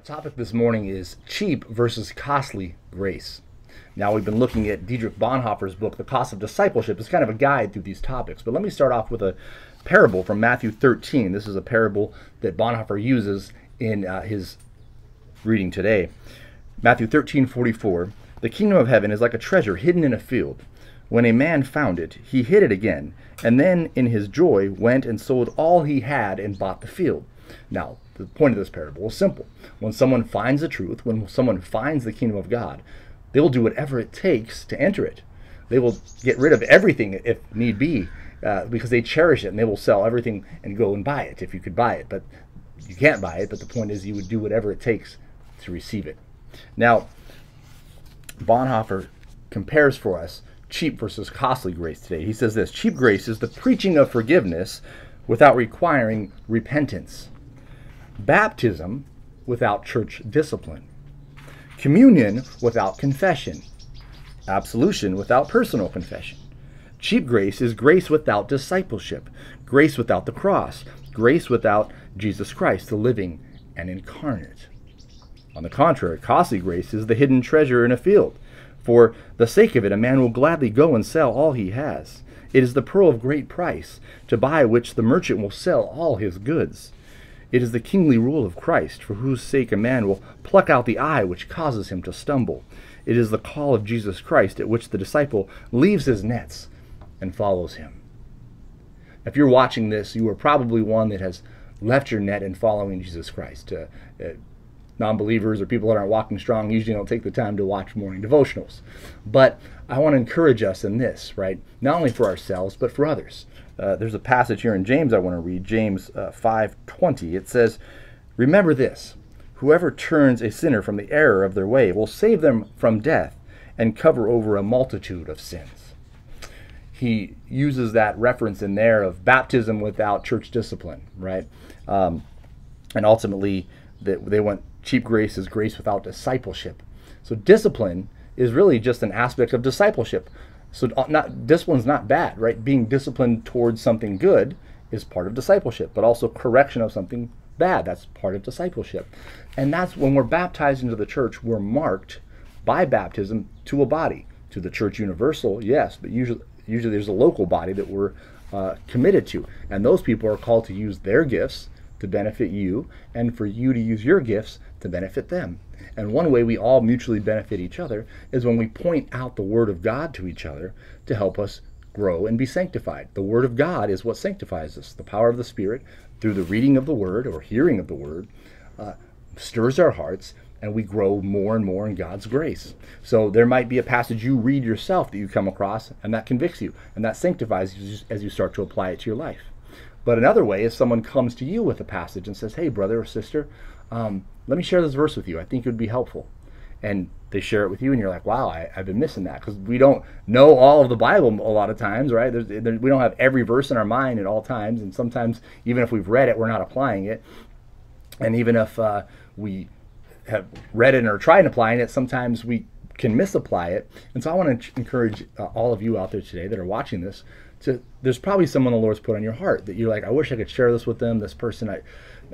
Our topic this morning is cheap versus costly grace. Now, we've been looking at Dietrich Bonhoeffer's book, The Cost of Discipleship. as kind of a guide through these topics. But let me start off with a parable from Matthew 13. This is a parable that Bonhoeffer uses in uh, his reading today. Matthew 13, 44. The kingdom of heaven is like a treasure hidden in a field. When a man found it, he hid it again, and then in his joy went and sold all he had and bought the field. Now, the point of this parable is simple. When someone finds the truth, when someone finds the kingdom of God, they will do whatever it takes to enter it. They will get rid of everything if need be uh, because they cherish it and they will sell everything and go and buy it if you could buy it. But you can't buy it. But the point is, you would do whatever it takes to receive it. Now, Bonhoeffer compares for us cheap versus costly grace today. He says this cheap grace is the preaching of forgiveness without requiring repentance baptism without church discipline, communion without confession, absolution without personal confession. Cheap grace is grace without discipleship, grace without the cross, grace without Jesus Christ, the living and incarnate. On the contrary, costly grace is the hidden treasure in a field. For the sake of it, a man will gladly go and sell all he has. It is the pearl of great price, to buy which the merchant will sell all his goods. It is the kingly rule of Christ, for whose sake a man will pluck out the eye which causes him to stumble. It is the call of Jesus Christ at which the disciple leaves his nets and follows him. If you're watching this, you are probably one that has left your net and following Jesus Christ. Uh, uh, non believers or people that aren't walking strong usually don't take the time to watch morning devotionals. But I want to encourage us in this, right? Not only for ourselves, but for others. Uh, there's a passage here in James I want to read, James uh, 5:20. It says, "Remember this: whoever turns a sinner from the error of their way will save them from death and cover over a multitude of sins." He uses that reference in there of baptism without church discipline, right? Um, and ultimately, that they want cheap grace is grace without discipleship. So discipline is really just an aspect of discipleship. So uh, not discipline's not bad, right? Being disciplined towards something good is part of discipleship, but also correction of something bad. That's part of discipleship. And that's when we're baptized into the church, we're marked by baptism to a body. To the church universal, yes, but usually usually there's a local body that we're uh, committed to. And those people are called to use their gifts to benefit you and for you to use your gifts to benefit them. And one way we all mutually benefit each other is when we point out the Word of God to each other to help us grow and be sanctified. The Word of God is what sanctifies us. The power of the Spirit through the reading of the Word or hearing of the Word uh, stirs our hearts and we grow more and more in God's grace. So there might be a passage you read yourself that you come across and that convicts you and that sanctifies you as you start to apply it to your life. But another way is someone comes to you with a passage and says, Hey, brother or sister, um, let me share this verse with you. I think it would be helpful. And they share it with you, and you're like, wow, I, have been missing that because we don't know all of the Bible a lot of times, right? There's, there, we don't have every verse in our mind at all times, and sometimes even if we've read it, we're not applying it. And even if uh, we have read it or tried applying it, sometimes we can misapply it. And so I want to encourage uh, all of you out there today that are watching this to there's probably someone the Lord's put on your heart that you're like, I wish I could share this with them. This person, I,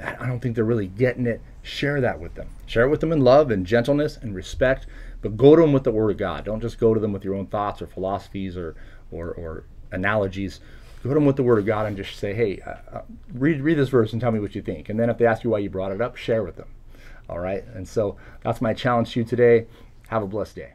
I don't think they're really getting it. Share that with them. Share it with them in love and gentleness and respect, but go to them with the Word of God. Don't just go to them with your own thoughts or philosophies or or, or analogies. Go to them with the Word of God and just say, Hey, uh, uh, read read this verse and tell me what you think. And then if they ask you why you brought it up, share with them. All right. And so that's my challenge to you today. Have a blessed day.